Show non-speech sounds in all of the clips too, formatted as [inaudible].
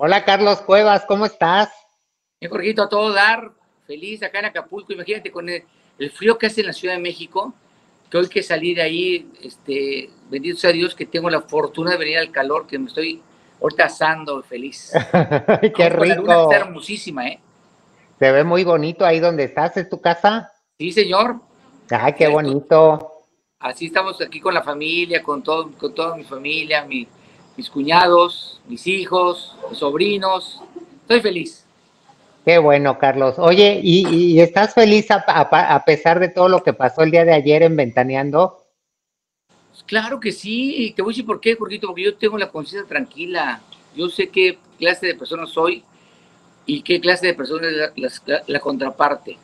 Hola Carlos Cuevas, ¿cómo estás? Mi Jorgito, a todo dar, feliz acá en Acapulco. Imagínate con el, frío que hace en la Ciudad de México, que hoy que salí de ahí, este, bendito sea Dios que tengo la fortuna de venir al calor, que me estoy ahorita asando feliz. [laughs] Qué rico. La está hermosísima, ¿eh? Se ve muy bonito ahí donde estás, ¿es tu casa? Sí, señor. Ay, qué bonito. Así estamos aquí con la familia, con, todo, con toda mi familia, mis cuñados, mis hijos, mis sobrinos. Estoy feliz. Qué bueno, Carlos. Oye, ¿y, estás feliz a, pesar de todo lo que pasó el día de ayer en Ventaneando? Pues claro que sí. Te voy a decir por qué, Jorgito, porque yo tengo la conciencia tranquila. Yo sé qué clase de persona soy y qué clase de persona es la, contraparte.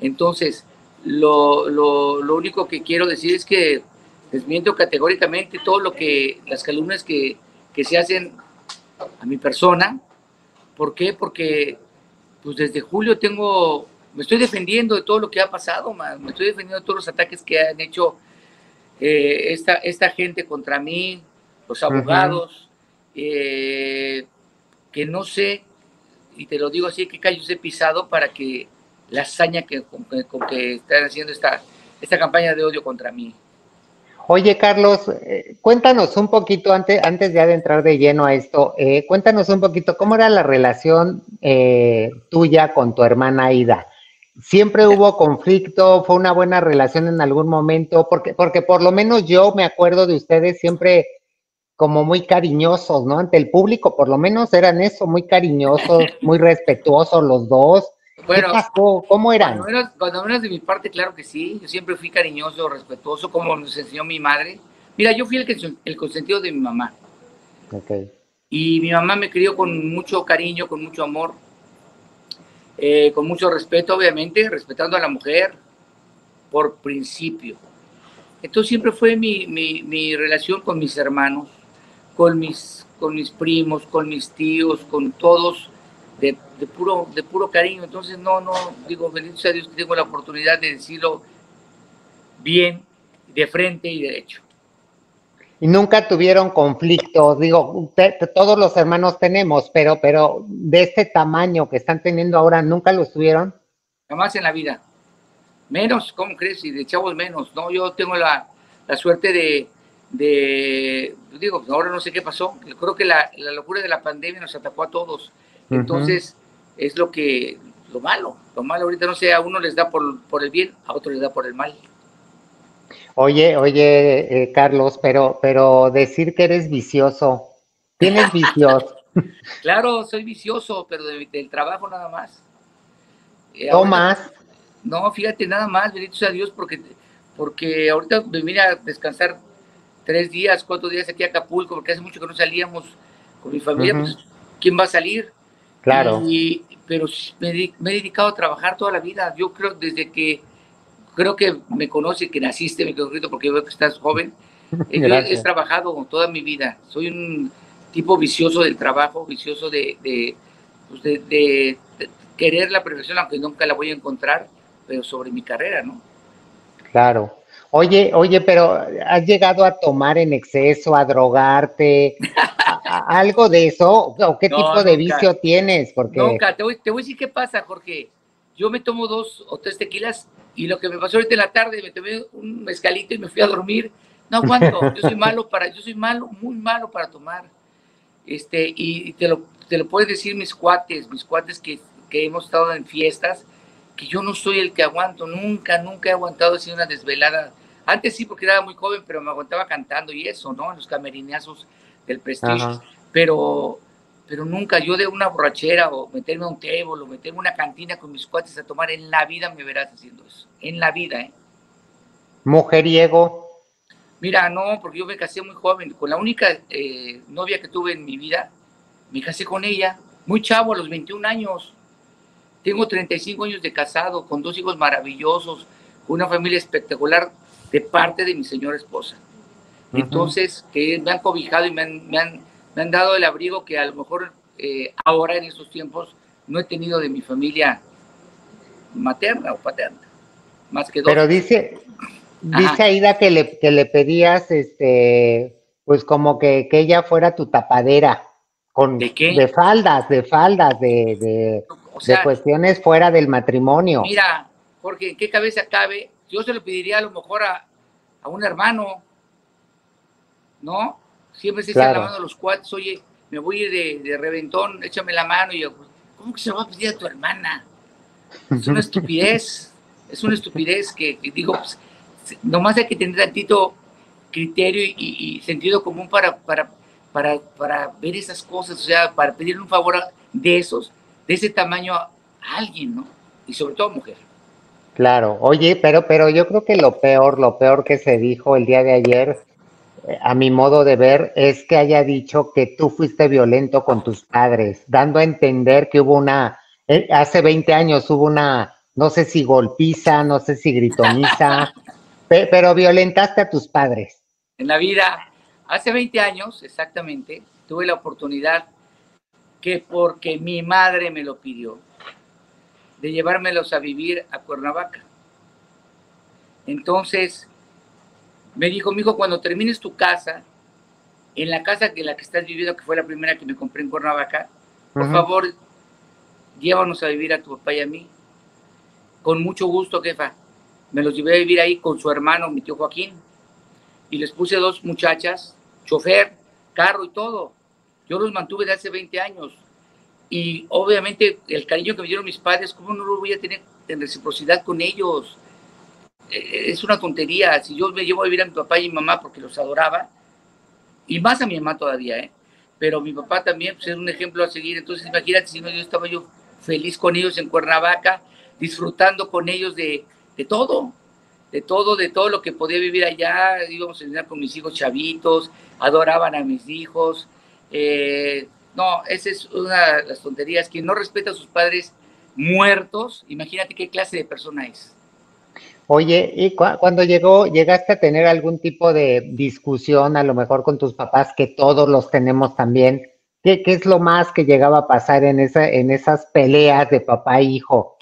Entonces, lo, lo, único que quiero decir es que desmiento categóricamente todo lo que, las calumnias que, que se hacen a mi persona. ¿Por qué? Porque pues desde julio tengo, me estoy defendiendo de todo lo que ha pasado, me estoy defendiendo de todos los ataques que han hecho eh, esta, esta gente contra mí, los abogados, eh, que no sé y te lo digo así, que callos he pisado para que la hazaña que, con, que están haciendo esta, esta campaña de odio contra mí. Oye, Carlos, eh, cuéntanos un poquito, antes, antes ya de entrar de lleno a esto, eh, cuéntanos un poquito cómo era la relación eh, tuya con tu hermana Ida. ¿Siempre hubo conflicto? ¿Fue una buena relación en algún momento? Porque, porque por lo menos yo me acuerdo de ustedes siempre como muy cariñosos, ¿no? Ante el público, por lo menos eran eso, muy cariñosos, [laughs] muy respetuosos los dos. Bueno, ¿Cómo eran? Cuando menos, de mi parte, claro que sí. Yo siempre fui cariñoso, respetuoso, como nos enseñó mi madre. Mira, yo fui el, el consentido de mi mamá. Okay. Y mi mamá me crió con mucho cariño, con mucho amor, eh, con mucho respeto, obviamente, respetando a la mujer por principio. Entonces siempre fue mi, mi, mi relación con mis hermanos con mis, con mis primos, con mis tíos, con todos, de, puro, de puro cariño. Entonces, no, no, digo, bendito sea Dios que tengo la oportunidad de decirlo bien, de frente y derecho. Y nunca tuvieron conflictos, digo, todos los hermanos tenemos, pero, pero de este tamaño que están teniendo ahora, ¿nunca los tuvieron? Jamás en la vida. Menos, ¿cómo crees? Y de chavos menos, ¿no? Yo tengo la, la suerte de, de, digo, ahora no sé qué pasó, creo que la, locura de la pandemia nos atacó a todos, entonces es lo que, lo malo, lo malo ahorita no sé, a uno les da por, por el bien, a otro les da por el mal. Oye, oye, eh, Carlos, pero, pero decir que eres vicioso, tienes vicios. [laughs] claro, soy vicioso, pero del trabajo nada más. Eh, ¿No más? No, fíjate, nada más, bendito sea Dios, porque, porque ahorita me vine a descansar tres días, cuatro días aquí a Acapulco, porque hace mucho que no salíamos con mi familia, pues, ¿quién va a salir? Claro. Y, pero me, he dedicado a trabajar toda la vida. Yo creo desde que, creo que me conoce, que naciste, mi querido, porque veo que estás joven. [laughs] Eh, yo he, trabajado toda mi vida. Soy un tipo vicioso del trabajo, vicioso de, de, pues, de querer la perfección, aunque nunca la voy a encontrar, pero sobre mi carrera, ¿no? Claro. Oye, oye, pero ¿has llegado a tomar en exceso, a drogarte, algo de eso? ¿O qué tipo de vicio tienes? Porque... Nunca, te voy, te voy a decir qué pasa, Jorge. Yo me tomo dos o tres tequilas y lo que me pasó ahorita en la tarde, me tomé un mezcalito y me fui a dormir. No aguanto, yo soy malo para, yo soy malo, muy malo para tomar. Este, y te lo, te lo pueden decir mis cuates, mis cuates que, que hemos estado en fiestas, que yo no soy el que aguanto, nunca, nunca he aguantado así una desvelada antes sí, porque era muy joven, pero me aguantaba cantando y eso, ¿no? En los camerinazos del prestigio. Pero, pero nunca yo de una borrachera o meterme a un table o meterme a una cantina con mis cuates a tomar, en la vida me verás haciendo eso. En la vida, ¿eh? Mujeriego. Mira, no, porque yo me casé muy joven. Con la única eh, novia que tuve en mi vida, me casé con ella, muy chavo, a los 21 años. Tengo 35 años de casado, con dos hijos maravillosos, una familia espectacular de parte de mi señora esposa. Entonces, que me han cobijado y me han, me han, me han dado el abrigo que a lo mejor eh, ahora en estos tiempos no he tenido de mi familia materna o paterna, más que dos. Pero dice, dice Aida que le, que le pedías, este, pues como que, que ella fuera tu tapadera. Con, ¿De qué? De faldas, de faldas, de, de, de cuestiones fuera del matrimonio. Mira, Jorge, ¿en qué cabeza cabe? Yo se lo pediría a lo mejor a, a un hermano, ¿no? Siempre se claro. la mano los cuates, oye, me voy a ir de, reventón, échame la mano. Y yo, ¿cómo que se lo va a pedir a tu hermana? Es una estupidez, [laughs] es una estupidez que, digo, pues, nomás hay que tener tantito criterio y, sentido común para, para, para, para, ver esas cosas, o sea, para pedirle un favor de esos, de ese tamaño a alguien, ¿no? Y sobre todo mujer. Claro, oye, pero, pero yo creo que lo peor, lo peor que se dijo el día de ayer, eh, a mi modo de ver, es que haya dicho que tú fuiste violento con tus padres, dando a entender que hubo una, eh, hace 20 años hubo una, no sé si golpiza, no sé si gritoniza, [laughs] pero violentaste a tus padres. En la vida, hace 20 años exactamente, tuve la oportunidad que porque mi madre me lo pidió, de llevármelos a vivir a Cuernavaca. Entonces, me dijo, mijo, cuando termines tu casa, en la casa que la que estás viviendo, que fue la primera que me compré en Cuernavaca, por favor, llévanos a vivir a tu papá y a mí. Con mucho gusto, jefa. Me los llevé a vivir ahí con su hermano, mi tío Joaquín. Y les puse dos muchachas, chofer, carro y todo. Yo los mantuve de hace 20 años. Y obviamente el cariño que me dieron mis padres, ¿cómo no lo voy a tener en reciprocidad con ellos? E, es una tontería. Si yo me llevo a vivir a mi papá y mi mamá porque los adoraba, y más a mi mamá todavía, ¿eh? Pero mi papá también pues, es un ejemplo a seguir. Entonces, imagínate si no, yo estaba yo feliz con ellos en Cuernavaca, disfrutando con ellos de, de todo, de todo, de todo lo que podía vivir allá. Íbamos a cenar con mis hijos chavitos, adoraban a mis hijos. Eh, no, esa es una de las tonterías. Quien no respeta a sus padres muertos, imagínate qué clase de persona es. Oye, ¿y cuando llegó, llegaste a tener algún tipo de discusión, a lo mejor con tus papás, que todos los tenemos también? ¿Qué, qué es lo más que llegaba a pasar en, esa, en esas peleas de papá e hijo?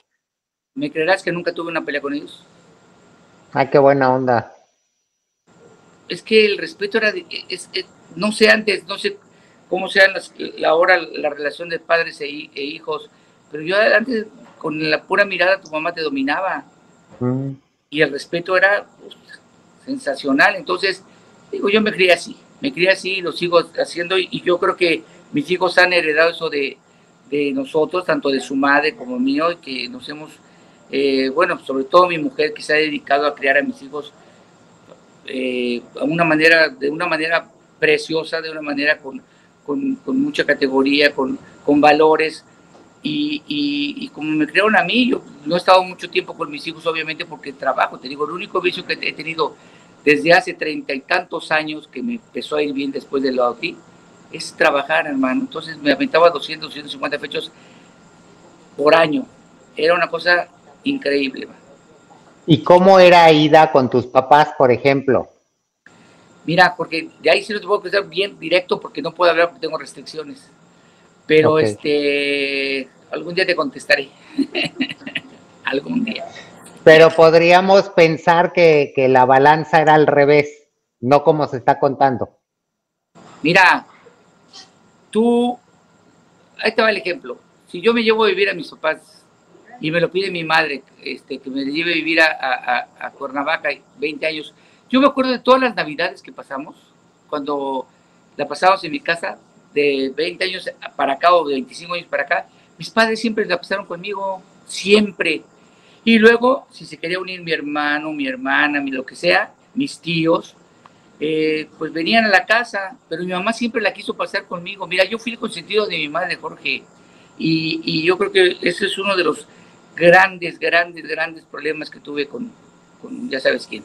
¿Me creerás que nunca tuve una pelea con ellos? Ay, qué buena onda. Es que el respeto era, no sé antes, no sé cómo sean las, ahora la relación de padres e, e, hijos. Pero yo antes, con la pura mirada, tu mamá te dominaba. Mm. Y el respeto era pues, sensacional. Entonces, digo, yo me crié así, me crié así, lo sigo haciendo. Y, yo creo que mis hijos han heredado eso de, de nosotros, tanto de su madre como mío, y que nos hemos, eh, bueno, sobre todo mi mujer que se ha dedicado a criar a mis hijos eh, a una manera, de una manera preciosa, de una manera con, con, mucha categoría, con, con valores. Y, y, como me crearon a mí, yo no he estado mucho tiempo con mis hijos, obviamente, porque trabajo. Te digo, el único vicio que he tenido desde hace treinta y tantos años, que me empezó a ir bien después del OT, es trabajar, hermano. Entonces me aventaba 200, 250 fechos por año. Era una cosa increíble. ¿Y cómo era ida con tus papás, por ejemplo? Mira, porque de ahí sí no te puedo contestar bien directo porque no puedo hablar porque tengo restricciones. Pero este, algún día te contestaré. [laughs] algún día. Pero podríamos pensar que, que, la balanza era al revés, no como se está contando. Mira, tú, ahí te va el ejemplo. Si yo me llevo a vivir a mis papás y me lo pide mi madre, este, que me lleve a vivir a, a, a Cuernavaca 20 años, yo me acuerdo de todas las navidades que pasamos, cuando la pasamos en mi casa, de 20 años para acá o de 25 años para acá, mis padres siempre la pasaron conmigo, siempre. Y luego, si se quería unir mi hermano, mi hermana, mi lo que sea, mis tíos, eh, pues venían a la casa, pero mi mamá siempre la quiso pasar conmigo. Mira, yo fui el consentido de mi madre, Jorge, y, y yo creo que ese es uno de los grandes, grandes, grandes problemas que tuve con, con ya sabes quién.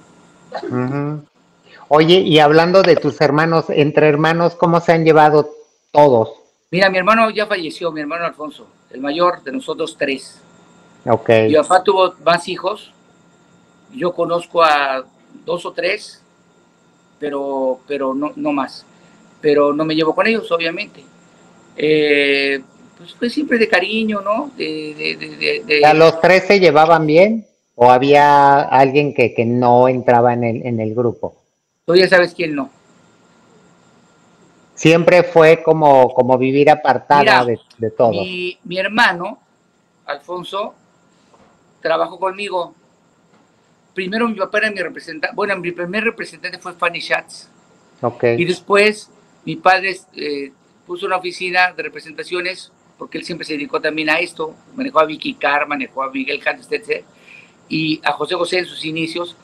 Oye, y hablando de tus hermanos, entre hermanos, ¿cómo se han llevado todos? Mira, mi hermano ya falleció, mi hermano Alfonso, el mayor de nosotros tres. Ok. Mi papá tuvo más hijos. Yo conozco a dos o tres, pero, pero no, no más. Pero no me llevo con ellos, obviamente. Eh, pues, pues, siempre de cariño, ¿no? De, ¿A los tres se llevaban bien? ¿O había alguien que, que no entraba en el, en el grupo? Tú ya sabes quién no. Siempre fue como, como vivir apartada de, de, todo. Mi, mi hermano, Alfonso, trabajó conmigo. Primero mi papá era mi representante, bueno, mi primer representante fue Fanny Schatz. Okay. Y después mi padre eh, puso una oficina de representaciones, porque él siempre se dedicó también a esto, manejó a Vicky Carr, manejó a Miguel Cantes, etc. Y a José José en sus inicios,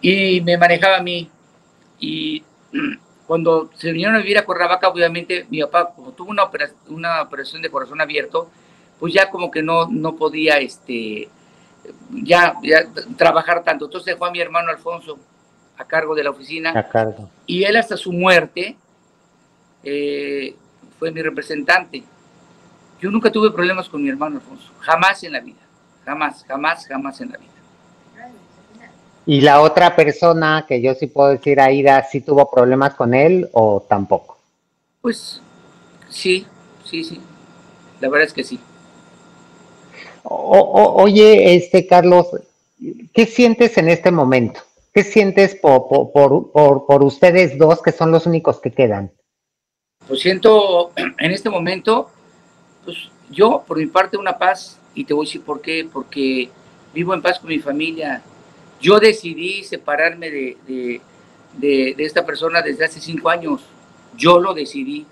y me manejaba a mí. Y [clears throat] cuando se vinieron a vivir a Cuernavaca, obviamente mi papá, como tuvo una, operación, una operación de corazón abierto, pues ya como que no, no podía este, ya, ya trabajar tanto. Entonces dejó a mi hermano Alfonso a cargo de la oficina. A cargo. Y él hasta su muerte eh, fue mi representante. Yo nunca tuve problemas con mi hermano Alfonso, jamás en la vida, jamás, jamás, jamás en la vida. ¿Y la otra persona que yo sí puedo decir, Aida, sí tuvo problemas con él o tampoco? Pues sí, sí, sí. La verdad es que sí. O, o, oye, este Carlos, ¿qué sientes en este momento? ¿Qué sientes por, por, por, por, ustedes dos que son los únicos que quedan? Pues siento [clears throat] en este momento, pues yo por mi parte una paz y te voy a decir por qué, porque vivo en paz con mi familia, yo decidí separarme de, de, esta persona desde hace cinco años. Yo lo decidí.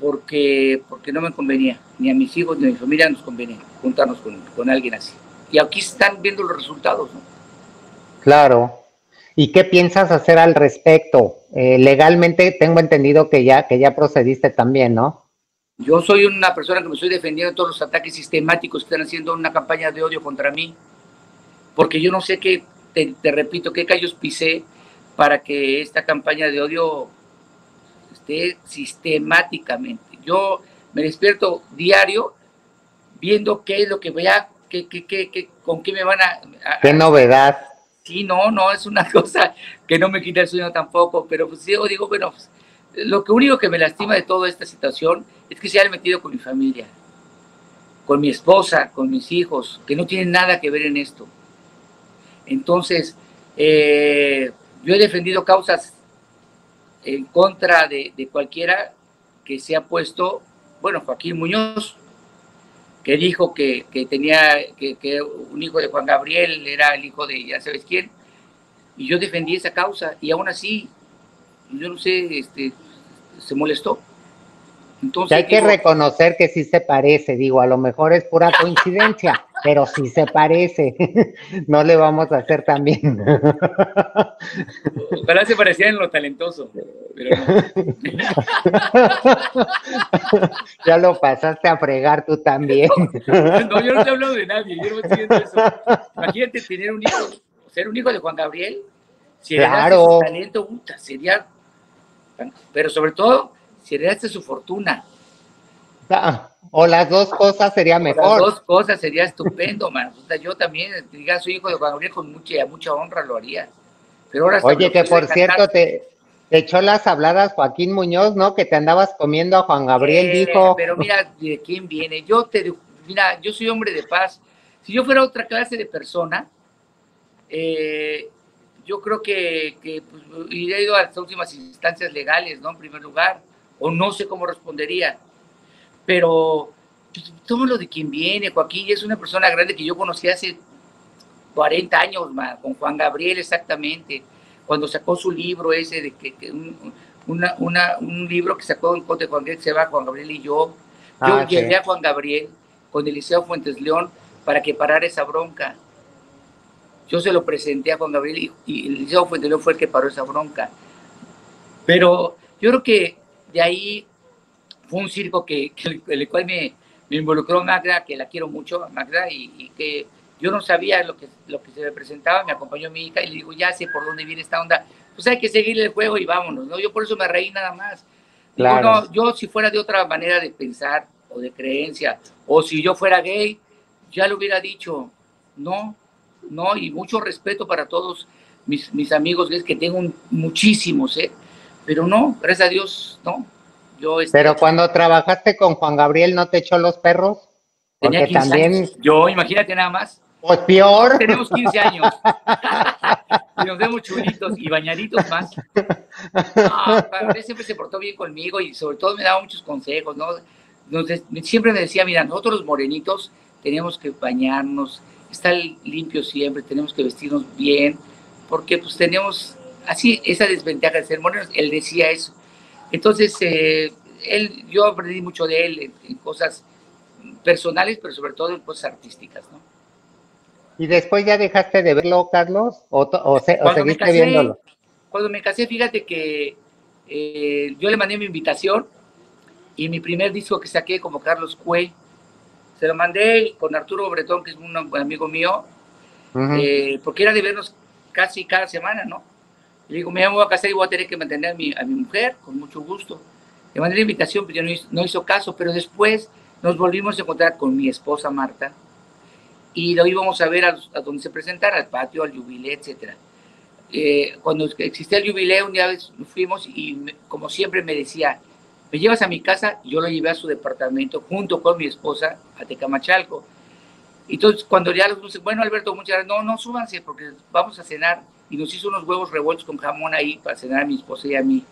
Porque, porque no me convenía. Ni a mis hijos ni a mi familia nos convenía juntarnos con, con alguien así. Y aquí están viendo los resultados. ¿no? Claro. ¿Y qué piensas hacer al respecto? Eh, legalmente tengo entendido que ya, que ya procediste también, ¿no? Yo soy una persona que me estoy defendiendo de todos los ataques sistemáticos que están haciendo una campaña de odio contra mí porque yo no sé qué, te, te, repito, qué callos pisé para que esta campaña de odio esté sistemáticamente. Yo me despierto diario viendo qué es lo que voy a, qué, qué, qué, con qué me van a, a... ¿Qué novedad? Sí, no, no, es una [laughs] cosa que no me quita el sueño tampoco, pero pues yo digo, bueno, pues, lo que único que me lastima de toda esta situación es que se haya metido con mi familia, con mi esposa, con mis hijos, que no tienen nada que ver en esto. Entonces, eh, yo he defendido causas en contra de, cualquiera que se ha puesto, bueno, Joaquín Muñoz, que dijo que, tenía, que, un hijo de Juan Gabriel era el hijo de ya sabes quién, y yo defendí esa causa, y aún así, yo no sé, este, se molestó. Entonces, hay que digo, reconocer que sí se parece, digo, a lo mejor es pura [laughs] coincidencia, pero sí se parece. [laughs] No le vamos a hacer también. [laughs] Ojalá se pareciera en lo talentoso. Pero no. ya lo pasaste a fregar tú también. No, yo no te hablo de nadie, yo no estoy eso. Imagínate tener un hijo, ser un hijo de Juan Gabriel. Si claro. talento, puta, sería. Pero sobre todo, si heredaste su fortuna. O las dos cosas sería mejor. Las dos cosas sería estupendo, man. O sea, yo también, diga soy hijo de Juan Gabriel, con mucha, mucha honra lo haría. Pero ahora Oye, que por cierto, te, te, echó las habladas Joaquín Muñoz, ¿no? Que te andabas comiendo a Juan Gabriel, eh, dijo. Pero mira, ¿de quién viene? Yo te, mira, yo soy hombre de paz. Si yo fuera otra clase de persona, eh, yo creo que, que pues, hubiera ido a las últimas instancias legales, ¿no? En primer lugar, o no sé cómo respondería. Pero pues, todo lo de quien viene, Joaquín es una persona grande que yo conocí hace 40 años, man, con Juan Gabriel exactamente, cuando sacó su libro ese de que, que un, una, una, un libro que sacó en contra de Juan Gabriel, se va Juan Gabriel y yo. Yo Ah, llevé sí. a Juan Gabriel con Eliseo Fuentes León para que parara esa bronca. Yo se lo presenté a Juan Gabriel y, Eliseo Fuentes León fue el que paró esa bronca. Pero yo creo que de ahí fue un circo que, que el cual me, me, involucró Magda, que la quiero mucho, Magda, y, y, que yo no sabía lo que, lo que se me presentaba, me acompañó mi hija y le digo, ya sé por dónde viene esta onda, pues hay que seguir el juego y vámonos, ¿no? Yo por eso me reí nada más. Claro. Digo, no, yo si fuera de otra manera de pensar o de creencia, o si yo fuera gay, ya lo hubiera dicho, no, no, y mucho respeto para todos mis, mis amigos gays, que tengo un, muchísimos, ¿eh? Pero no, gracias a Dios, no. Yo, este, Pero cuando trabajaste con Juan Gabriel, ¿no te echó los perros? Tenía Porque 15 también, años. Yo, imagínate nada más. pues peor. Tenemos 15 años. [laughs] y nos vemos chulitos y bañaditos más. No, siempre se portó bien conmigo y sobre todo me daba muchos consejos, ¿no? siempre me decía, mira, nosotros los morenitos tenemos que bañarnos, estar limpios siempre, tenemos que vestirnos bien, porque pues tenemos así esa desventaja de ser morenos, él decía eso. Entonces, eh, él, yo aprendí mucho de él en, cosas personales, pero sobre todo en cosas artísticas, ¿no? ¿Y después ya dejaste de verlo, Carlos? ¿O, seguiste viéndolo? Cuando me casé, fíjate que eh, yo le mandé mi invitación y mi primer disco que saqué como Carlos Cue, se lo mandé con Arturo Bretón, que es un amigo mío, eh, porque era de vernos casi cada semana, ¿no? Le digo, me voy a casar y voy a tener que mantener a mi, a mi mujer, con mucho gusto. Le mandé la invitación, pero no hizo, no hizo caso, pero después nos volvimos a encontrar con mi esposa Marta y lo íbamos a ver a, donde se presentara, al patio, al jubileo, etc. Eh, cuando existía el jubileo, un día fuimos y como siempre me decía, me llevas a mi casa, yo lo llevé a su departamento junto con mi esposa a Tecamachalco. Entonces, cuando ya los puse, bueno, Alberto, muchas gracias, no, no súbanse porque vamos a cenar. Y nos hizo unos huevos revueltos con jamón ahí para cenar a mi esposa y a mí.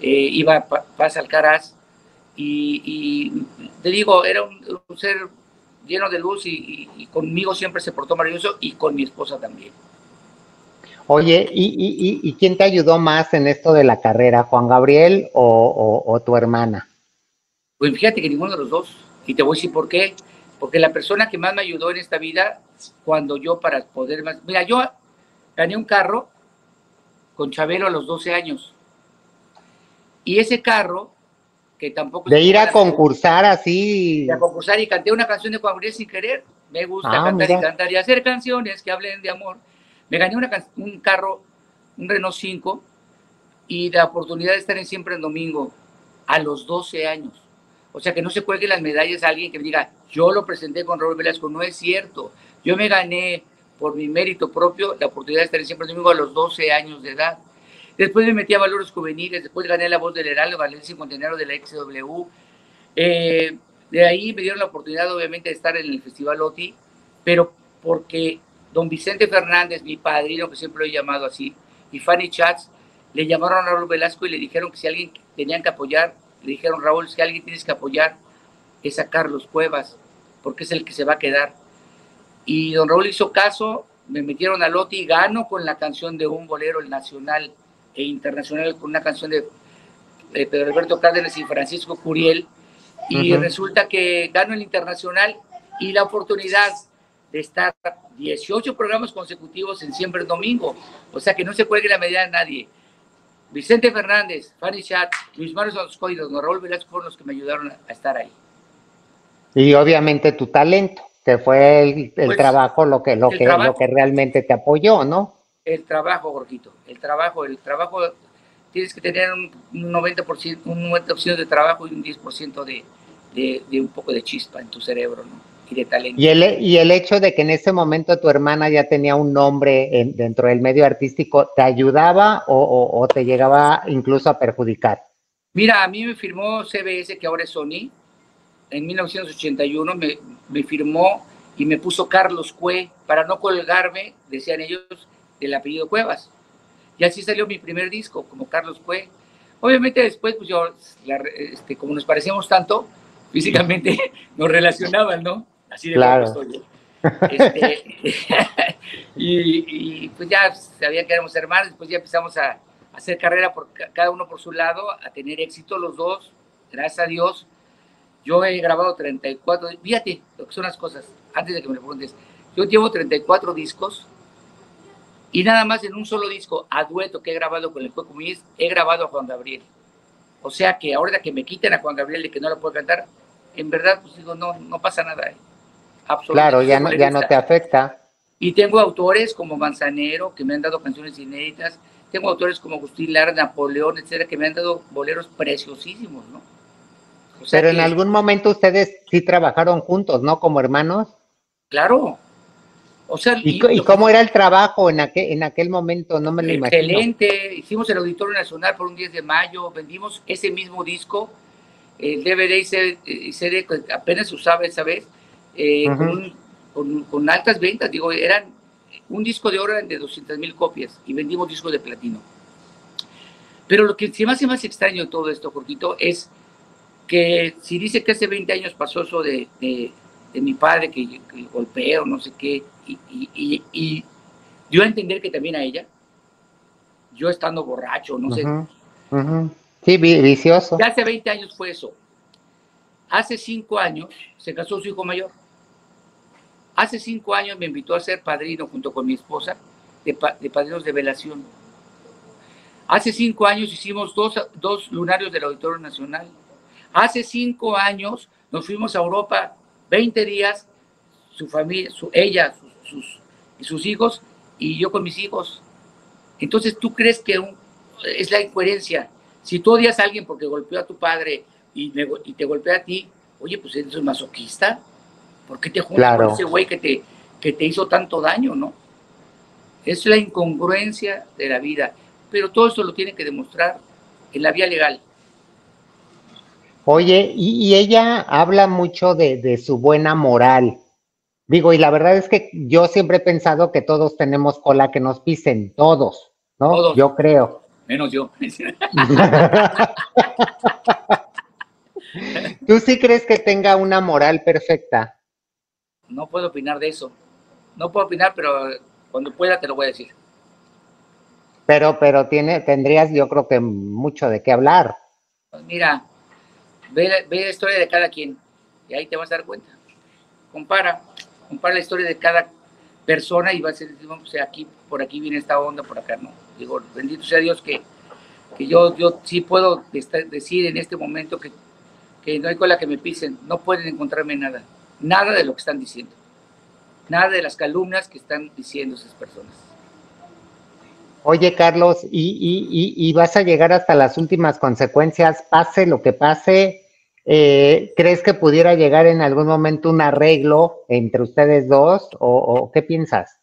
Eh, iba a Paz Alcaraz y, te digo, era un, ser lleno de luz y, conmigo siempre se portó maravilloso y con mi esposa también. Oye, ¿y, y, quién te ayudó más en esto de la carrera, Juan Gabriel o, tu hermana? Pues fíjate que ninguno de los dos. Y te voy a decir por qué. Porque la persona que más me ayudó en esta vida, cuando yo para poder más... Mira, yo gané un carro con Chabelo a los 12 años. Y ese carro, que tampoco... De ir a concursar así. De a concursar y canté una canción de Juan Gabriel sin querer. Me gusta ah, cantar y cantar y hacer canciones que hablen de amor. Me gané un carro, un Renault 5, y la oportunidad de estar en Siempre en Domingo a los 12 años. O sea, que no se cuelguen las medallas a alguien que me diga, yo lo presenté con Robert Velasco. No es cierto. Yo me gané por mi mérito propio la oportunidad de estar en Siempre en Domingo a los 12 años de edad. Después me metí a Valores Juveniles, después gané la voz del Heraldo, gané el cincuentenario de la XW. Eh, de ahí me dieron la oportunidad, obviamente, de estar en el Festival OTI, pero porque don Vicente Fernández, mi padrino, que siempre lo he llamado así, y Fanny Chats, le llamaron a Raúl Velasco y le dijeron que si alguien tenían que apoyar, le dijeron, Raúl, si alguien tienes que apoyar, es a Carlos Cuevas, porque es el que se va a quedar. Y don Raúl hizo caso, me metieron a Loti y gano con la canción de un bolero, el nacional e internacional, con una canción de, Pedro Alberto Cárdenas y Francisco Curiel. Y resulta que gano el internacional y la oportunidad de estar 18 programas consecutivos en Siempre el Domingo. O sea que no se cuelgue la medida de nadie. Vicente Fernández, Fanny Chat, Luis Mario Santos y don Raúl Velasco fueron los que me ayudaron a estar ahí. Y obviamente tu talento, que fue el, pues, trabajo lo que, lo, que, lo que realmente te apoyó, ¿no? El trabajo, Gorquito, el trabajo, el trabajo, tienes que tener un, 90%, un 90% de trabajo y un 10% de, de, de un poco de chispa en tu cerebro, ¿no? Y de talento. Y el, y el hecho de que en ese momento tu hermana ya tenía un nombre dentro del medio artístico, ¿te ayudaba o, te llegaba incluso a perjudicar? Mira, a mí me firmó CBS, que ahora es Sony, en 1981 me, me firmó y me puso Carlos Cue para no colgarme, decían ellos, del apellido Cuevas. Y así salió mi primer disco, como Carlos Cue. Obviamente después, pues yo, este, como nos parecíamos tanto, físicamente [laughs] nos relacionaban, ¿no? Así de claro. estoy este, [laughs] y, pues ya sabían que éramos hermanos, después ya empezamos a, hacer carrera por cada uno por su lado, a tener éxito los dos, gracias a Dios. Yo he grabado 34, fíjate lo que son las cosas, antes de que me lo preguntes. Yo llevo 34 discos y nada más en un solo disco, a dueto que he grabado con el Juego Muñiz, he grabado a Juan Gabriel. O sea que ahora que me quiten a Juan Gabriel de que no lo puedo cantar, en verdad, pues digo, no, no pasa nada. ¿eh? Claro, ya no, ya no te afecta. Y tengo autores como Manzanero, que me han dado canciones inéditas. Tengo autores como Agustín Lara, Napoleón, etcétera, que me han dado boleros preciosísimos, ¿no? Pero en algún momento ustedes sí trabajaron juntos, ¿no? Como hermanos. Claro. O sea, ¿Y, cómo era el trabajo en aquel, en aquel momento? No me lo imagino. Excelente. Hicimos el Auditorio Nacional por un 10 de mayo, vendimos ese mismo disco, el DVD y CD, apenas usaba esa vez, eh, con, altas ventas, digo, eran un disco de oro de 200 mil copias y vendimos discos de platino. Pero lo que se me hace más extraño de todo esto, Jorgito, es que si dice que hace 20 años pasó eso de, de, mi padre que, golpeó, no sé qué, y, y, y, dio a entender que también a ella, yo estando borracho, no sé. Sí, vicioso. Ya hace 20 años fue eso. Hace 5 años se casó su hijo mayor. Hace 5 años me invitó a ser padrino junto con mi esposa de, padrinos de velación. Hace 5 años hicimos dos, dos lunarios del Auditorio Nacional. Hace 5 años nos fuimos a Europa 20 días, su familia, su, ella sus, sus hijos, y yo con mis hijos. Entonces, ¿tú crees que es la incoherencia? Si tú odias a alguien porque golpeó a tu padre y, te golpea a ti, oye, pues eres un masoquista. ¿Por qué te juntas con ese güey que te, que te hizo tanto daño, no? Es la incongruencia de la vida. Pero todo esto lo tiene que demostrar en la vía legal. Oye, y, ella habla mucho de, de, su buena moral. Digo, y la verdad es que yo siempre he pensado que todos tenemos cola que nos pisen, todos, ¿no? Todos. Yo creo menos yo. [laughs] ¿Tú sí crees que tenga una moral perfecta? No puedo opinar de eso. No puedo opinar, pero cuando pueda te lo voy a decir. Pero, pero tiene, tendrías, yo creo que mucho de qué hablar. Pues mira, ve, la historia de cada quien y ahí te vas a dar cuenta. Compara, compara la historia de cada persona y vas a decir, pues aquí, por aquí viene esta onda, por acá no. Digo, bendito sea Dios que, que yo, yo sí puedo decir en este momento que, que no hay cola que me pisen, no pueden encontrarme nada, nada de lo que están diciendo, nada de las calumnias que están diciendo esas personas. Oye, Carlos, y, y, y vas a llegar hasta las últimas consecuencias, pase lo que pase, eh, ¿Crees que pudiera llegar en algún momento un arreglo entre ustedes dos o, qué piensas?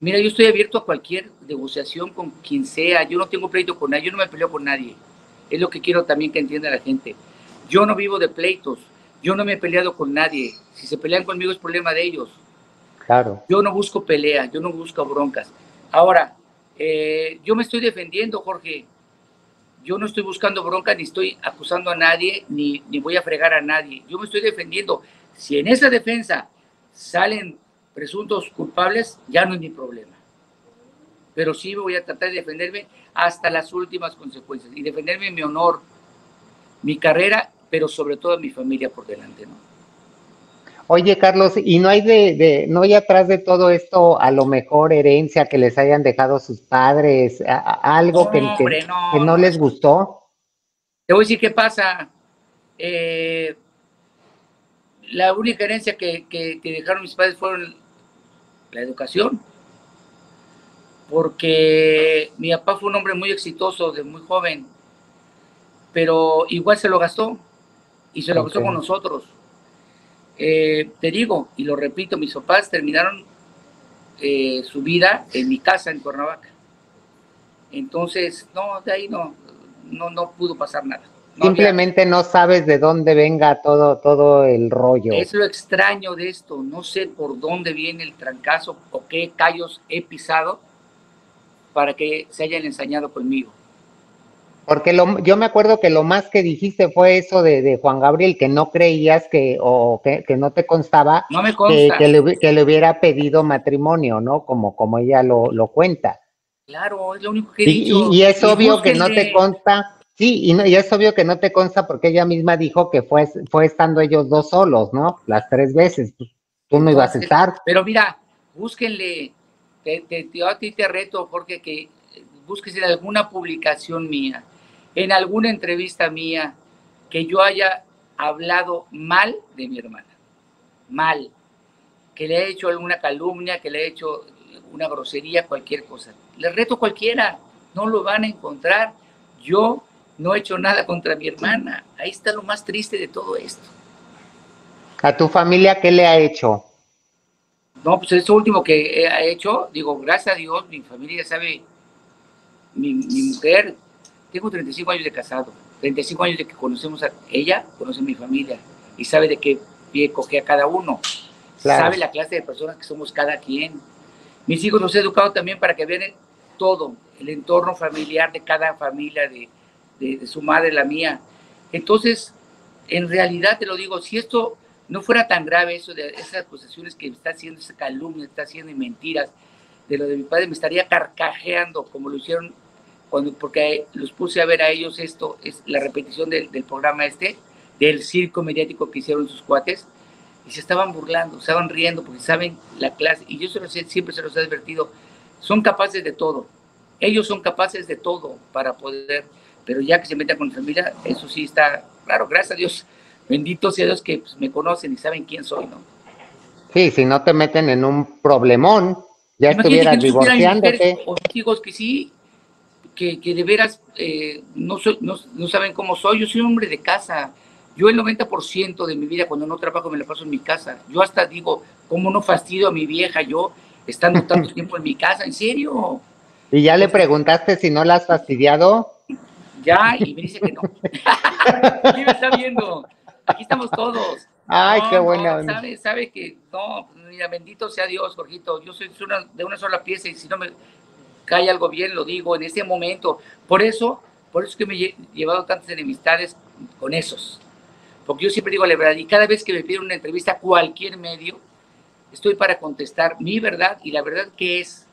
Mira, yo estoy abierto a cualquier negociación con quien sea. Yo no tengo pleito con nadie, yo no me peleo con nadie. Es lo que quiero también que entienda la gente. Yo no vivo de pleitos, yo no me he peleado con nadie. Si se pelean conmigo es problema de ellos. Claro. Yo no busco pelea, yo no busco broncas. Ahora, eh, yo me estoy defendiendo, Jorge yo no estoy buscando bronca, ni estoy acusando a nadie, ni, ni voy a fregar a nadie. Yo me estoy defendiendo. Si en esa defensa salen presuntos culpables, ya no es mi problema. Pero sí voy a tratar de defenderme hasta las últimas consecuencias y defenderme mi honor, mi carrera, pero sobre todo mi familia por delante, ¿no? Oye, Carlos, ¿y no hay de, no hay atrás de todo esto a lo mejor herencia que les hayan dejado sus padres, algo que, no, les gustó? Te voy a decir qué pasa. Eh, la única herencia que, que, dejaron mis padres fueron la educación, porque mi papá fue un hombre muy exitoso de muy joven, pero igual se lo gastó y se lo gastó con nosotros eh, te digo, y lo repito, mis papás terminaron eh, su vida en mi casa en Cuernavaca. Entonces, no, de ahí no, no, no pudo pasar nada. Simplemente no sabes de dónde venga todo, todo el rollo. Es lo extraño de esto, no sé por dónde viene el trancazo o qué callos he pisado para que se hayan ensañado conmigo. Porque lo, yo me acuerdo que lo más que dijiste fue eso de, Juan Gabriel, que no creías que, o que, no te constaba Que, le, hubiera pedido matrimonio, ¿no? Como, como ella lo, lo cuenta. Claro, es lo único que he y, dicho. Y, es obvio que no te consta, sí, y, y, es obvio que no te consta porque ella misma dijo que fue, fue estando ellos dos solos, ¿no? Las tres veces, pues, tú no ibas a estar. Pero mira, búsquenle, te, te, yo a ti te reto, Jorge, que busques en alguna publicación mía en alguna entrevista mía que yo haya hablado mal de mi hermana, mal, que le he hecho alguna calumnia, que le he hecho una grosería, cualquier cosa. Le reto cualquiera, no lo van a encontrar. Yo no he hecho nada contra mi hermana. Ahí está lo más triste de todo esto. ¿A tu familia qué le ha hecho? No, pues eso último que ha hecho, digo, gracias a Dios, mi familia sabe, mi, mi mujer tengo 35 años de casado, 35 años de que conocemos a ella, conoce a mi familia y sabe de qué pie coge a cada uno. Sabe la clase de personas que somos cada quien. Mis hijos los he educado también para que vean todo, el entorno familiar de cada familia, de, de, su madre, la mía. Entonces, en realidad te lo digo, si esto no fuera tan grave, eso de esas acusaciones que está haciendo, esa calumnia, está haciendo y mentiras de lo de mi padre, me estaría carcajeando como lo hicieron cuando, porque los puse a ver a ellos esto, es la repetición del, del programa este, del circo mediático que hicieron sus cuates, y se estaban burlando, se estaban riendo porque saben la clase, y yo se los, siempre se los he advertido, son capaces de todo, ellos son capaces de todo para poder, pero ya que se metan con familia, eso sí está claro, gracias a Dios, bendito sea Dios que pues, me conocen y saben quién soy, ¿no? Sí, si no te meten en un problemón, ya estuvieras divorciándote. O hijos que sí, que, que de veras eh, no, soy, no, no saben cómo soy, yo soy un hombre de casa, yo el 90% de mi vida cuando no trabajo me la paso en mi casa. Yo hasta digo, ¿cómo no fastidio a mi vieja yo estando [laughs] tanto tiempo en mi casa? ¿En serio? ¿Y ya le preguntaste si no la has fastidiado? Ya, y me dice que no. [laughs] Aquí me está viendo. Aquí estamos todos. Ay, qué bueno. sabe, sabe que, no, mira, bendito sea Dios, Jorgito. Yo soy de una sola pieza y si no me cae algo bien, lo digo en ese momento. Por eso, por eso es que me he llevado tantas enemistades con esos porque yo siempre digo la verdad y cada vez que me piden una entrevista a cualquier medio, estoy para contestar mi verdad y la verdad que es,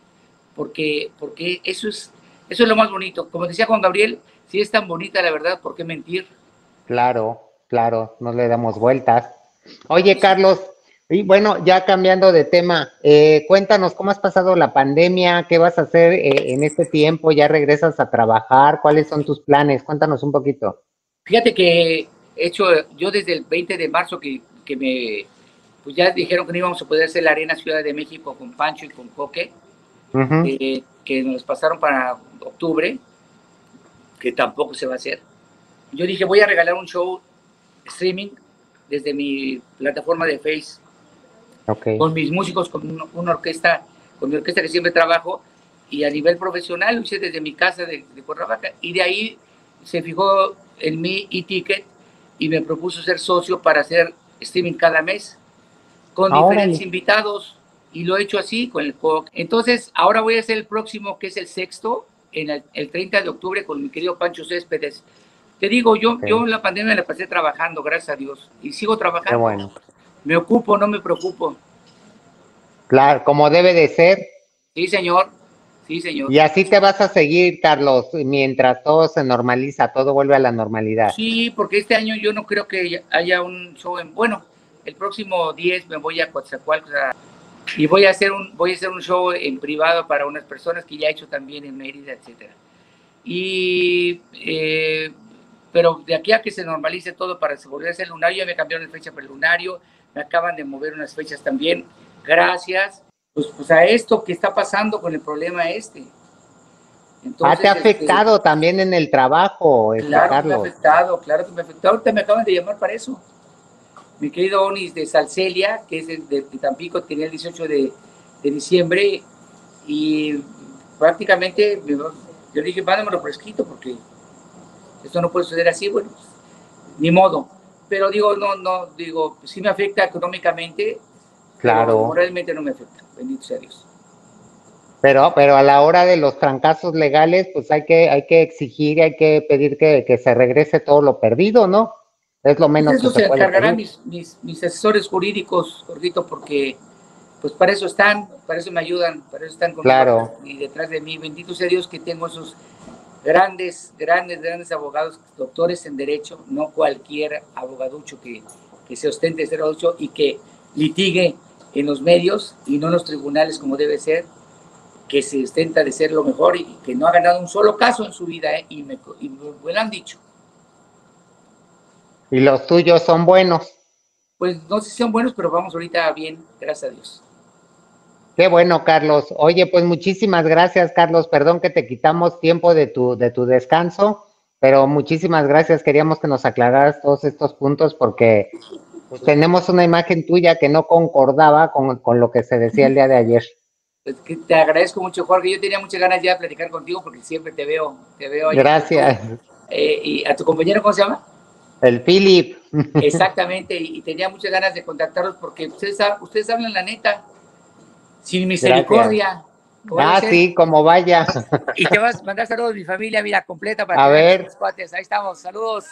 porque, porque eso, es, eso es lo más bonito. Como decía Juan Gabriel, si es tan bonita la verdad, ¿por qué mentir? Claro, claro, no le damos vueltas. Oye, Carlos, y bueno, ya cambiando de tema, eh, cuéntanos cómo has pasado la pandemia, qué vas a hacer eh, en este tiempo, ya regresas a trabajar, cuáles son tus planes, cuéntanos un poquito. Fíjate que hecho, yo desde el 20 de marzo que, que me, pues ya dijeron que no íbamos a poder hacer la Arena Ciudad de México con Pancho y con Coque, eh, que nos pasaron para octubre, que tampoco se va a hacer. Yo dije, voy a regalar un show streaming desde mi plataforma de Face, con mis músicos, con una orquesta, con mi orquesta que siempre trabajo, y a nivel profesional lo hice desde mi casa de, de Cuernavaca, y de ahí se fijó en mi e-ticket y me propuso ser socio para hacer streaming cada mes con diferentes invitados y lo he hecho así con el COC. Entonces, ahora voy a hacer el próximo, que es el sexto, en el, 30 de octubre con mi querido Pancho Céspedes. Te digo, yo, yo en la pandemia la pasé trabajando, gracias a Dios, y sigo trabajando. bueno. Me ocupo, no me preocupo. Claro, como debe de ser. Sí, señor. Sí, señor. Y así te vas a seguir, Carlos, mientras todo se normaliza, todo vuelve a la normalidad. Sí, porque este año yo no creo que haya un show en, bueno, el próximo 10 me voy a Coatzacoalcos y voy a hacer un voy a hacer un show en privado para unas personas que ya he hecho también en Mérida, etcétera. Y eh, pero de aquí a que se normalice todo para a hacer lunario, ya me cambiaron la fecha para el lunario, me acaban de mover unas fechas también. Gracias pues, pues a esto que está pasando con el problema este. ah, te ha este, afectado también en el trabajo, este, Claro me ha afectado, claro que me ha afectado. Ahorita me acaban de llamar para eso. Mi querido Onis de Salcelia, que es de, Tampico, tenía el 18 de, diciembre y prácticamente yo dije, mándamelo por escrito porque esto no puede suceder así, bueno, ni modo. Pero digo, no, no, digo, sí me afecta económicamente, claro. moralmente no me afecta bendito sea Dios. Pero, pero a la hora de los trancazos legales, pues hay que, hay que exigir, hay que pedir que, se regrese todo lo perdido, ¿no? Es lo menos eso se, encargarán mis, mis, asesores jurídicos, gordito, porque pues para eso están, para eso me ayudan, para eso están conmigo claro. y detrás de mí. Bendito sea Dios que tengo esos grandes, grandes, grandes abogados, doctores en derecho, no cualquier abogaducho que, que se ostente ser abogaducho y que litigue en los medios y no en los tribunales como debe ser, que se ostenta de ser lo mejor y que no ha ganado un solo caso en su vida, ¿eh? y, me, lo han dicho. ¿Y los tuyos son buenos? Pues no sé si son buenos, pero vamos ahorita bien, gracias a Dios. Qué bueno, Carlos. Oye, pues muchísimas gracias, Carlos. Perdón que te quitamos tiempo de tu, de tu descanso, pero muchísimas gracias. Queríamos que nos aclararas todos estos puntos porque pues tenemos una imagen tuya que no concordaba con, con, lo que se decía el día de ayer. Pues te agradezco mucho, Jorge. Yo tenía muchas ganas ya de platicar contigo porque siempre te veo. Te veo Gracias. Eh, ¿Y a tu compañero cómo se llama? El Philip. Exactamente, y, tenía muchas ganas de contactarlos porque ustedes, ustedes hablan la neta, sin misericordia. Ah, sí, como vaya. [laughs] Y te vas a mandar saludos a mi familia, mira, completa para a ver. cuates. Ahí estamos, saludos.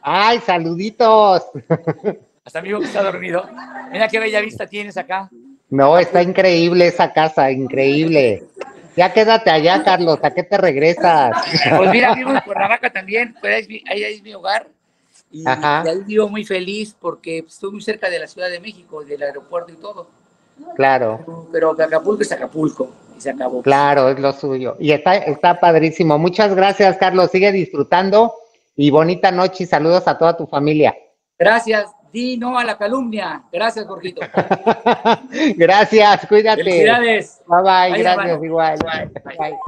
Ay, saluditos. [laughs] Hasta amigo que está dormido. Mira qué bella vista tienes acá. No, está increíble esa casa, increíble. Ya quédate allá, Carlos, ¿a qué te regresas? [laughs] Pues mira, vivo en Cuernavaca también, pues ahí es mi, ahí es mi hogar. Y, y, ahí vivo muy feliz porque estoy muy cerca de la Ciudad de México, del aeropuerto y todo. Claro. Pero, Acapulco es Acapulco y se acabó. Claro, es lo suyo. Y está, está padrísimo. Muchas gracias, Carlos. Sigue disfrutando y bonita noche y saludos a toda tu familia. Gracias. Di no a la calumnia. Gracias, Jorgito. [laughs] gracias, cuídate. Felicidades. Bye bye, gracias, igual. bye. bye.